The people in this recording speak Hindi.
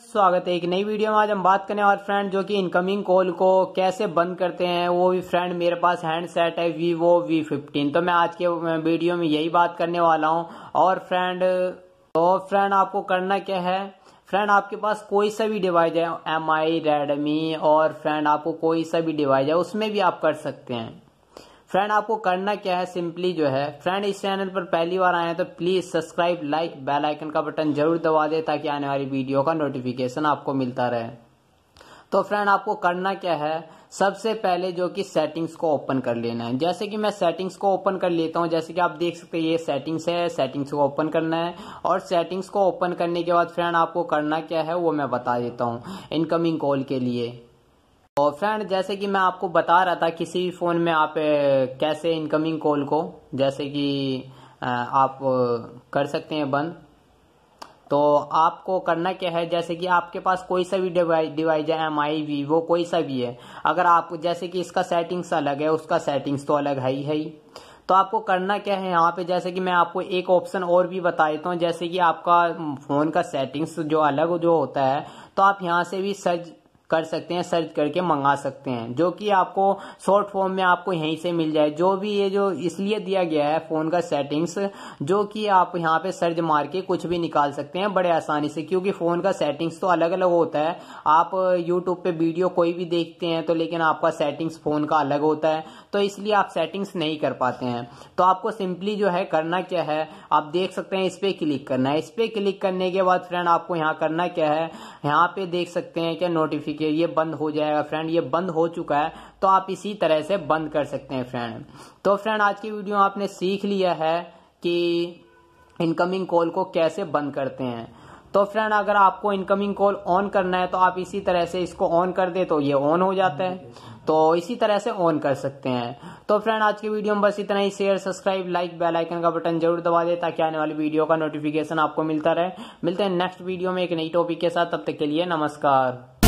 स्वागत है एक नई वीडियो में। आज हम बात करने वाले फ्रेंड जो कि इनकमिंग कॉल को कैसे बंद करते हैं, वो भी फ्रेंड मेरे पास हैंडसेट है वीवो वी फिफ्टीन तो मैं आज के वीडियो में यही बात करने वाला हूँ। और फ्रेंड तो फ्रेंड आपको करना क्या है? फ्रेंड आपके पास कोई सा भी डिवाइस है एम आई रेडमी और फ्रेंड आपको कोई सा भी डिवाइस है, उसमें भी आप कर सकते हैं। फ्रेंड आपको करना क्या है? सिंपली जो है फ्रेंड इस चैनल पर पहली बार आए हैं तो please subscribe like bell icon का बटन ज़रूर दबा दे ताकि आने वाली वीडियो का नोटिफिकेशन आपको मिलता रहे। तो फ्रेंड आपको करना क्या है? सबसे पहले जो कि सेटिंग्स को ओपन कर लेना है। जैसे कि मैं सेटिंग्स को ओपन कर लेता हूँ, जैसे कि आप देख सकते हैं, ये सेटिंग्स है सेटिंग्स को ओपन करना है। और सेटिंग्स को ओपन करने के बाद फ्रेंड आपको करना क्या है वो मैं बता देता हूँ। इनकमिंग कॉल के लिए। और फ्रेंड जैसे कि मैं आपको बता रहा था, किसी भी फ़ोन में आप कैसे इनकमिंग कॉल को, जैसे कि आप कर सकते हैं बंद। तो आपको करना क्या है, जैसे कि आपके पास कोई सा भी डिवाइस है एम आई वीवो कोई सा भी है, अगर आप, जैसे कि इसका सेटिंग्स अलग है, उसका सेटिंग्स तो अलग है ही है ही। तो आपको करना क्या है यहाँ पे, जैसे कि मैं आपको एक ऑप्शन और भी बता देता हूँ, जैसे कि आपका फ़ोन का सेटिंग्स जो अलग जो होता है तो आप यहाँ से भी सर्च कर सकते हैं, सर्च करके मंगा सकते हैं। जो कि आपको शॉर्ट फॉर्म में आपको यहीं से मिल जाए। जो भी ये जो इसलिए दिया गया है फ़ोन का सेटिंग्स, जो कि आप यहाँ पे सर्च मार के कुछ भी निकाल सकते हैं बड़े आसानी से, क्योंकि फ़ोन का सेटिंग्स तो अलग अलग होता है। आप यूट्यूब पे वीडियो कोई भी देखते हैं तो लेकिन आपका सेटिंग्स फ़ोन का अलग होता है तो इसलिए आप सेटिंग्स नहीं कर पाते हैं। तो आपको सिंपली जो है करना क्या है, आप देख सकते हैं इस पे क्लिक करना है। इस पे क्लिक करने के बाद फ्रेंड आपको यहाँ करना क्या है, यहाँ पे देख सकते हैं क्या नोटिफिकेशन देखिए ये बंद हो जाएगा फ्रेंड, ये बंद हो चुका है तो आप इसी तरह से बंद कर सकते हैं फ्रेंड। तो फ्रेंड, आज की वीडियो आपने सीख लिया है कि इनकमिंग कॉल को कैसे बंद करते हैं। तो फ्रेंड, अगर आपको इनकमिंग कॉल ऑन करना है तो आप इसी तरह से इसको ऑन कर दे तो ये ऑन हो जाता है। तो इसी तरह से ऑन कर सकते हैं। तो फ्रेंड, आज की वीडियो में बस इतना ही। Share subscribe like bell icon का बटन ज़रूर दबा दे, ताकि आने वाली वीडियो का नोटिफिकेशन आपको मिलता रहे। मिलते हैं नेक्स्ट वीडियो में एक नई टॉपिक के साथ। तब तक के लिए नमस्कार।